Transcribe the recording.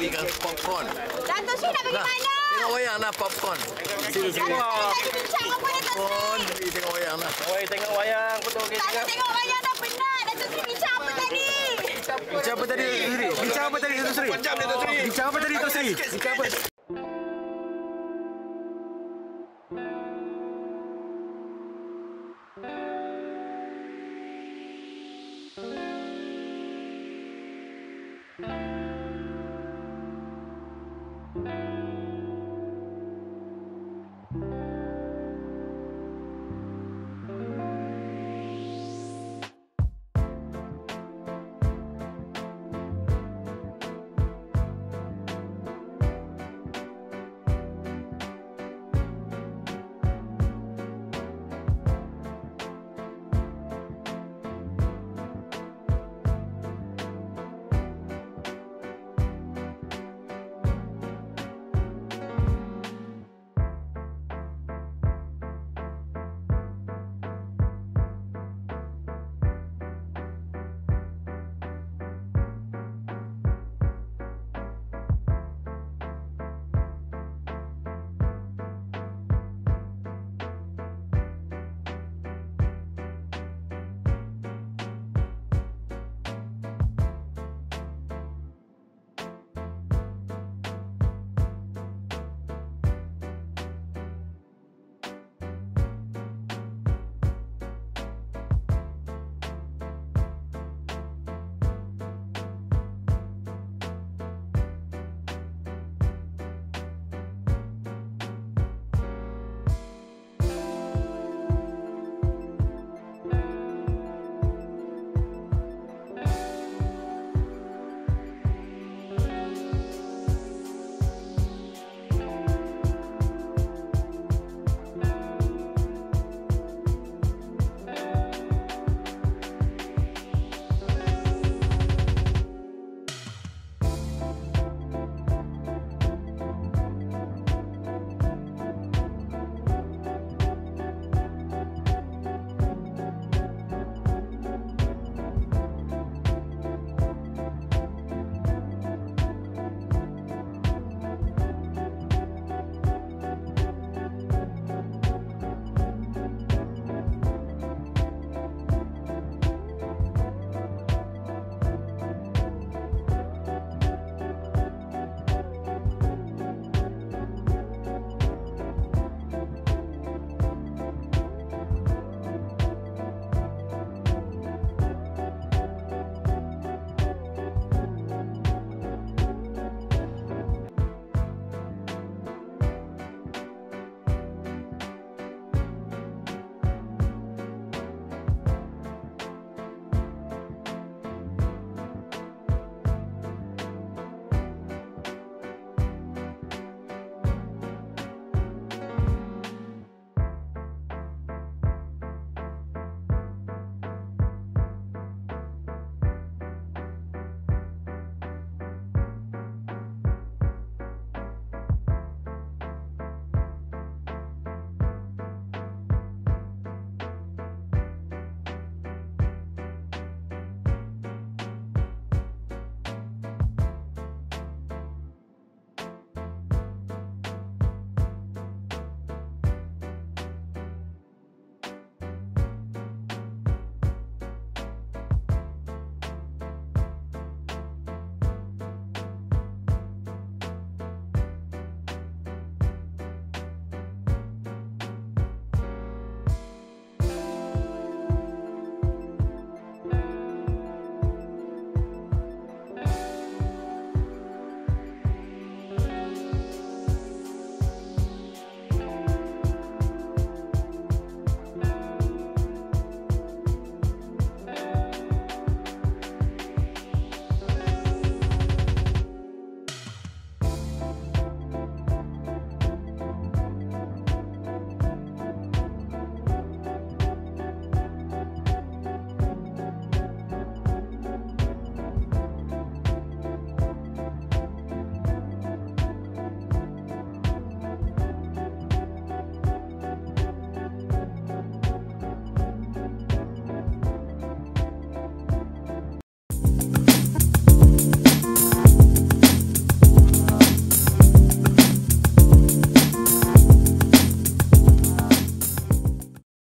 belikan popcorn. Datuk Sri nak pergi Nah, mana? tengok wayang nak popcorn. Sini sini. Tadi bincang apa? Popcorn, beli tengok wayang nah. Oi, tengok wayang. Betul ke? Tak ada tengok wayang dah penat. Datuk Sri bincang apa tadi? Bincang apa tadi, Datuk Sri? Bincang apa tadi, Datuk Sri? Jam Datuk Sri. Bincang apa tadi, Datuk Sri? Bincang apa?